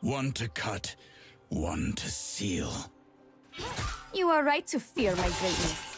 One to cut, one to seal. You are right to fear my greatness.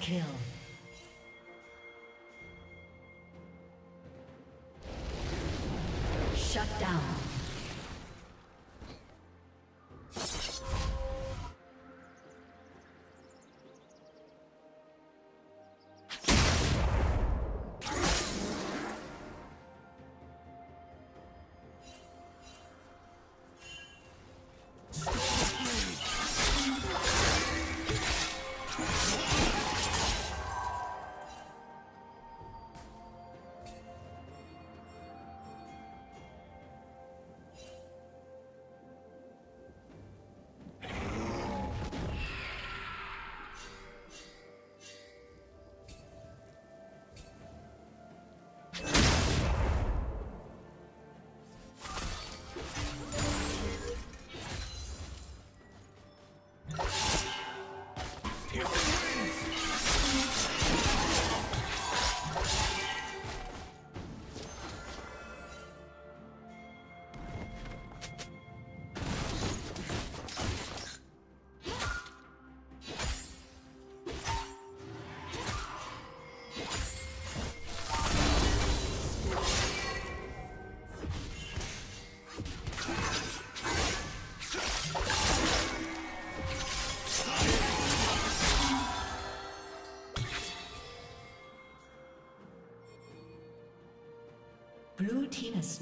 Kill.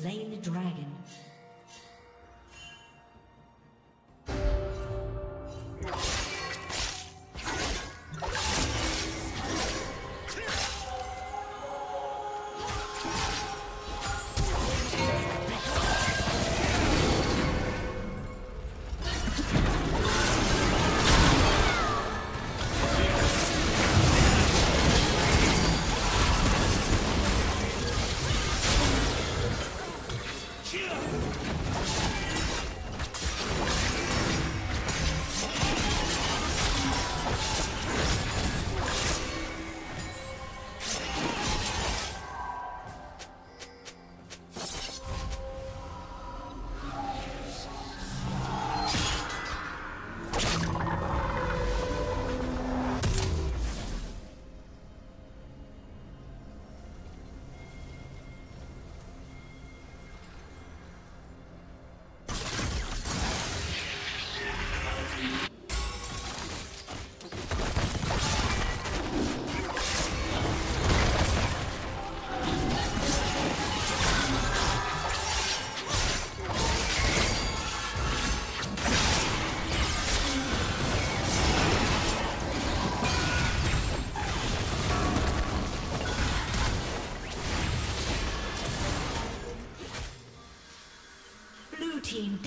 Slain the dragon.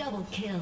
Double kill.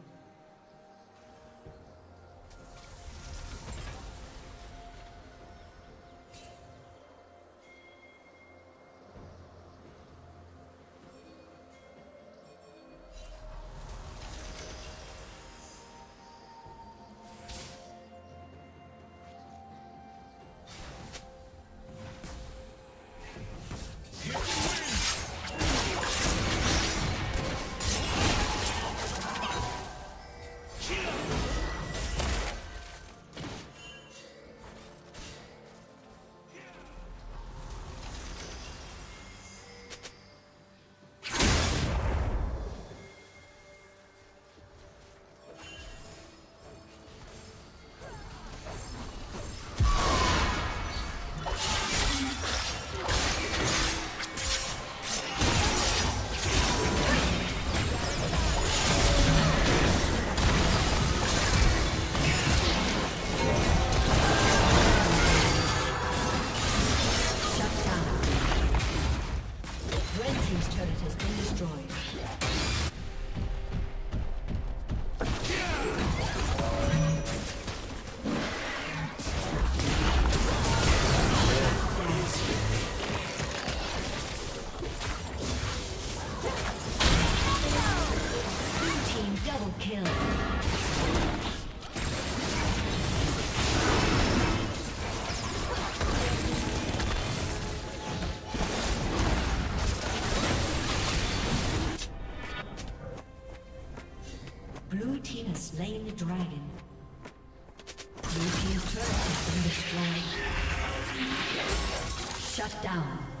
Shut down.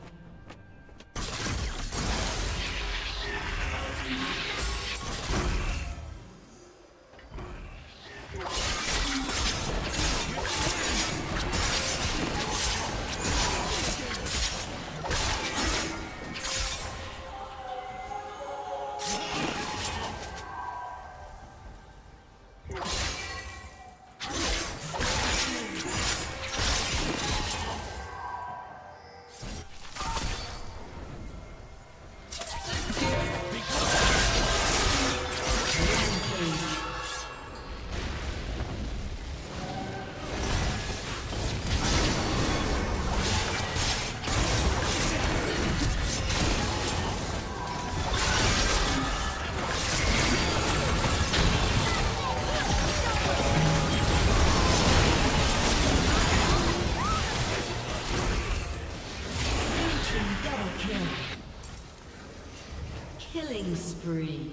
Killing spree.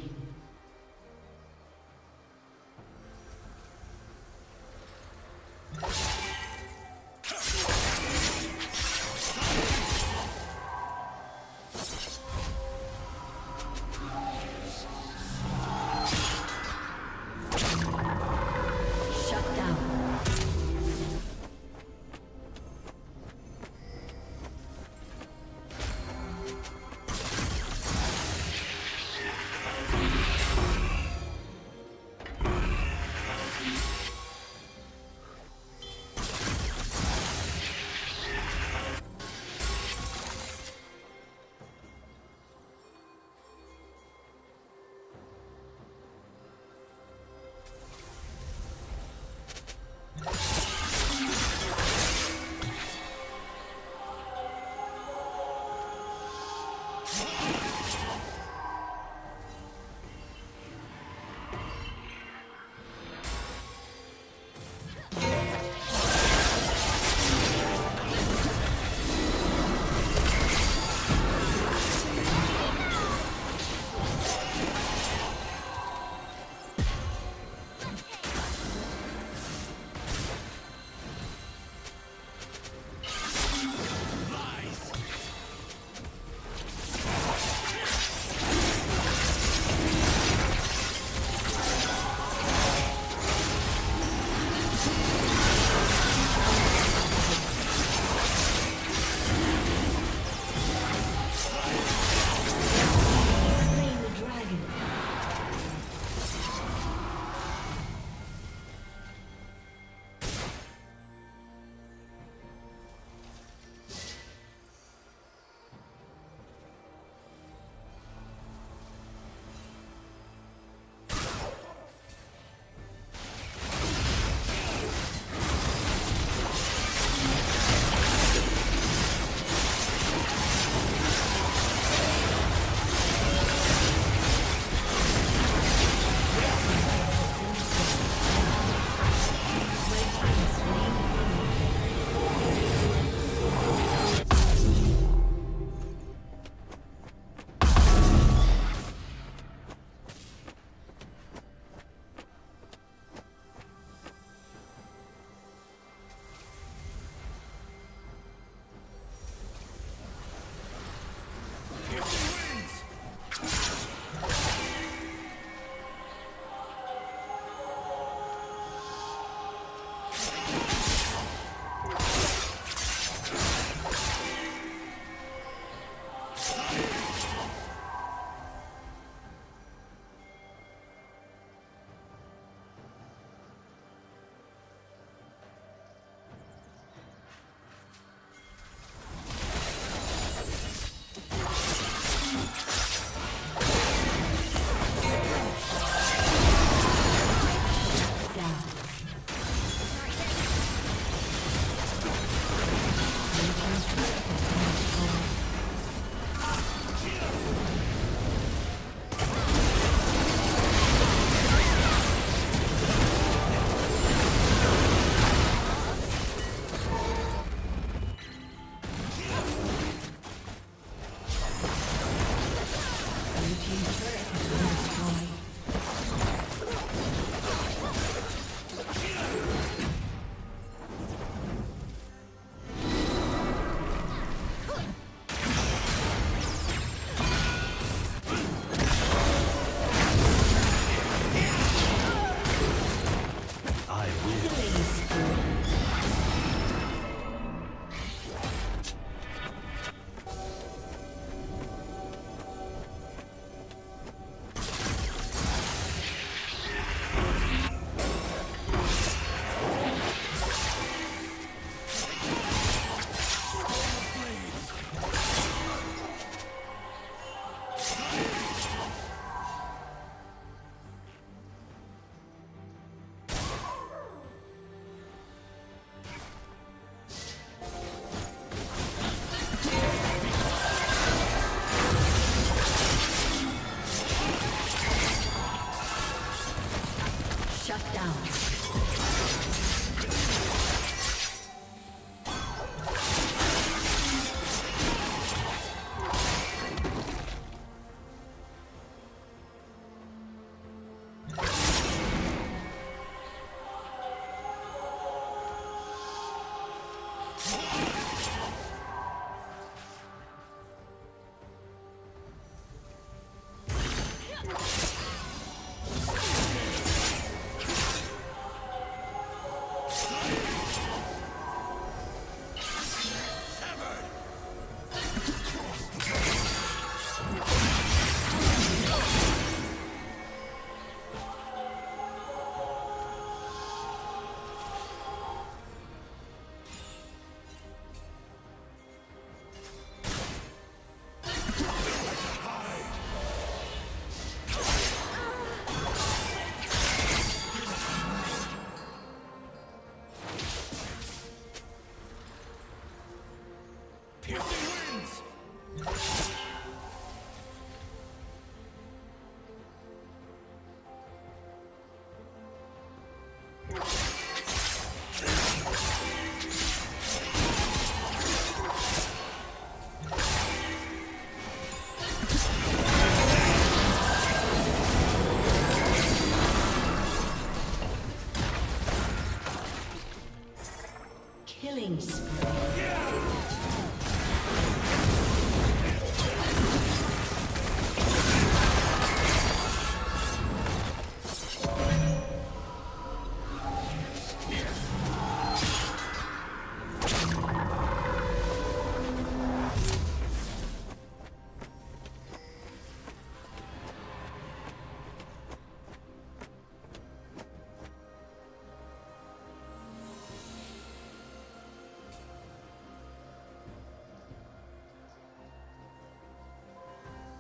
Shut down.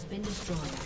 Has been destroyed.